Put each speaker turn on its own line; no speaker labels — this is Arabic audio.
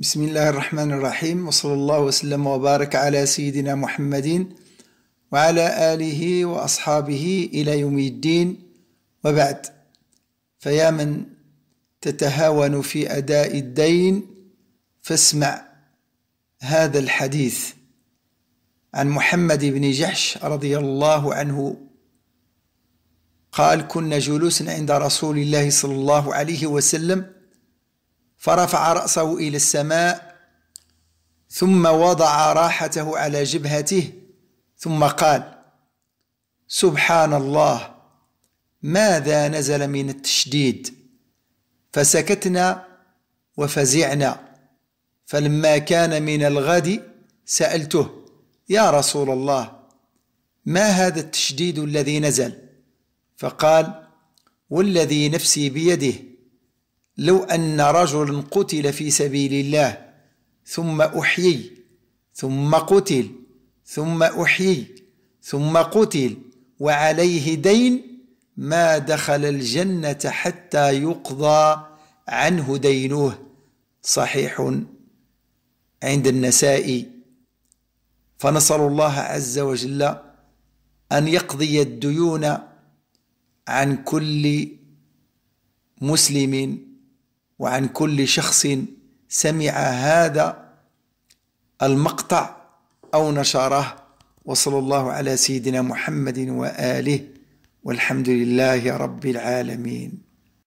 بسم الله الرحمن الرحيم وصلى الله وسلم وبارك على سيدنا محمد وعلى آله وأصحابه إلى يوم الدين وبعد فيا من تتهاون في أداء الدين فاسمع هذا الحديث عن محمد بن جحش رضي الله عنه قال كنا جلوسا عند رسول الله صلى الله عليه وسلم فرفع رأسه إلى السماء ثم وضع راحته على جبهته ثم قال سبحان الله ماذا نزل من التشديد؟ فسكتنا وفزعنا فلما كان من الغد سألته يا رسول الله ما هذا التشديد الذي نزل؟ فقال والذي نفسي بيده لو أن رجلا قتل في سبيل الله ثم أحيي ثم قتل ثم أحيي ثم قتل وعليه دين ما دخل الجنة حتى يقضى عنه دينه. صحيح عند النسائي فنسأل الله عز وجل أن يقضي الديون عن كل مسلم. وعن كل شخص سمع هذا المقطع أو نشره. وصلى الله على سيدنا محمد وآله والحمد لله رب العالمين.